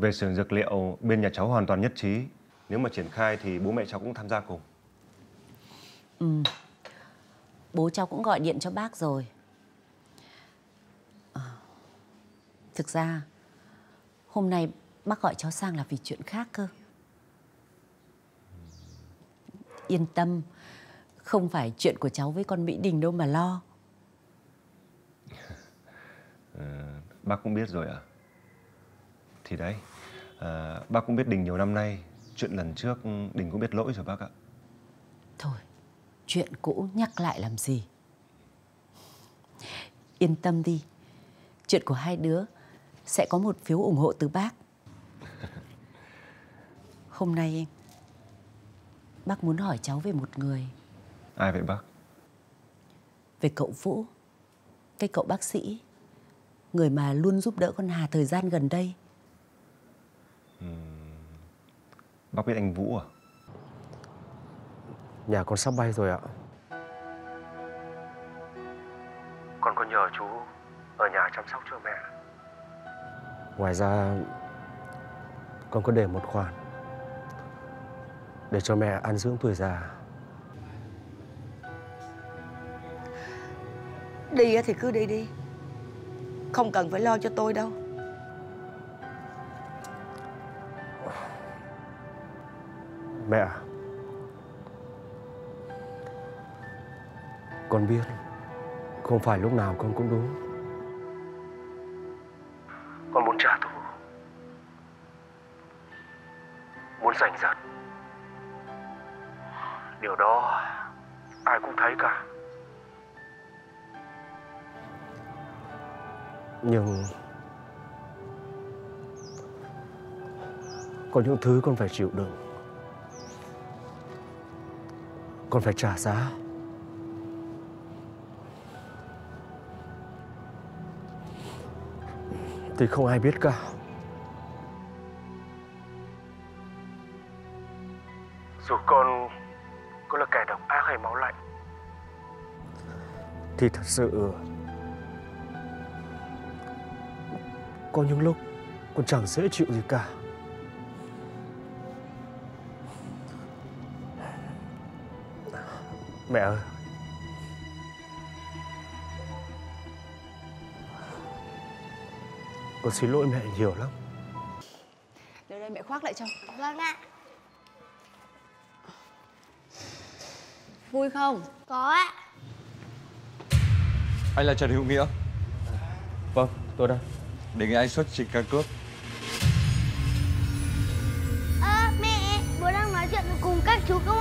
Về xưởng dược liệu, bên nhà cháu hoàn toàn nhất trí. Nếu mà triển khai thì bố mẹ cháu cũng tham gia cùng. Bố cháu cũng gọi điện cho bác rồi. Ờ, thực ra, hôm nay bác gọi cháu sang là vì chuyện khác cơ. Yên tâm, không phải chuyện của cháu với con Mỹ Đình đâu mà lo. Bác cũng biết rồi à? Thì đấy, à, bác cũng biết Đình nhiều năm nay. Chuyện lần trước Đình cũng biết lỗi rồi bác ạ. Thôi, chuyện cũ nhắc lại làm gì. Yên tâm đi, chuyện của hai đứa sẽ có một phiếu ủng hộ từ bác. Hôm nay bác muốn hỏi cháu về một người, Ai vậy bác? về cậu Vũ, cái cậu bác sĩ, người mà luôn giúp đỡ con Hà thời gian gần đây. Bác biết anh Vũ à? Nhà con sắp bay rồi ạ. Con có nhờ chú ở nhà chăm sóc cho mẹ. Ngoài ra, con có để một khoản để cho mẹ ăn dưỡng tuổi già. Đi á thì cứ đi đi Không cần phải lo cho tôi đâu Mẹ. Con biết Không phải lúc nào con cũng đúng. Con muốn trả thù. Muốn giành giật. Điều đó Ai cũng thấy cả. Nhưng Có những thứ con phải chịu đựng Con phải trả giá. Thì không ai biết cả. Dù con Có là kẻ độc ác hay máu lạnh Thì thật sự Có những lúc Con chẳng dễ chịu gì cả Mẹ ơi. Con xin lỗi mẹ nhiều lắm. Đưa đây mẹ khoác lại cho. Vâng ạ. Vui không? Có ạ. Anh là Trần Hữu Nghĩa. Vâng, tôi đây. Để nghe anh xuất trình căn cước. Ơ, à, mẹ, bố đang nói chuyện cùng các chú công